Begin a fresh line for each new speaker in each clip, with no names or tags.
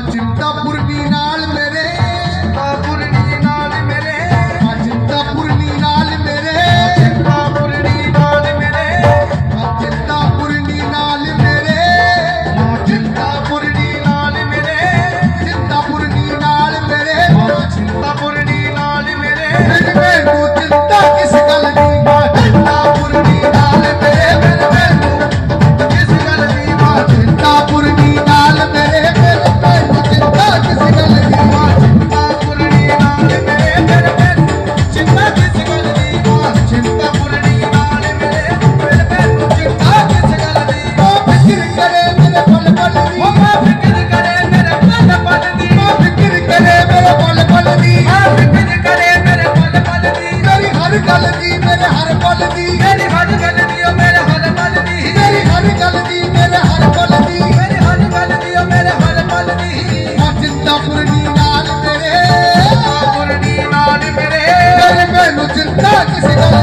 चिंतापुर की ना ਚੱਲਦੀ ਮੇਰੇ ਹਰ ਪਲ ਦੀ।
ਮੇਰੀ ਹਰ ਗੱਲ ਦੀ ਓ ਮੇਰੇ ਹਰ ਪਲ ਦੀ। ਮੇਰੀ
ਹਰ ਗੱਲ ਦੀ ਮੇਰੇ ਹਰ ਪਲ ਦੀ। ਮੇਰੀ
ਹਰ ਗੱਲ ਦੀ ਓ ਮੇਰੇ ਹਰ ਪਲ ਦੀ।
ਆ ਚਿੰਤਾ ਪੁਰਨੀ ਨਾਲ ਮੇਰੇ।
ਪੁਰਨੀ ਨਾਲ ਮੇਰੇ।
ਮੇਰੇ ਮੈਨੂੰ ਚਿੰਤਾ ਕਿਸੇ ਨਾਲ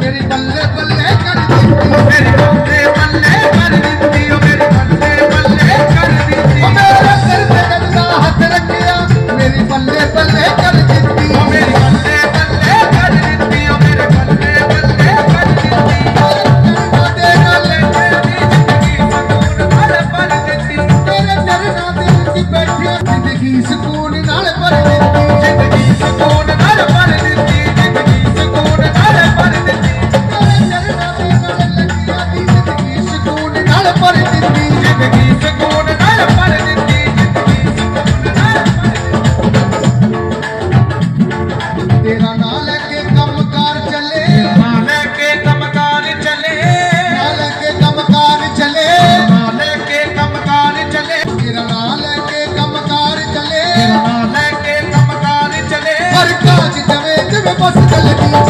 मेरी बल्ले बल्ले कर
मेरी
तेरा ना चले।
ना लेके कमकार चले। ना
कमकार चले।
ना लेके कमकार चले।
तेरा कमकार चले।
ना लेके कमकार चले।
हर काज दवे दवे बस चलती।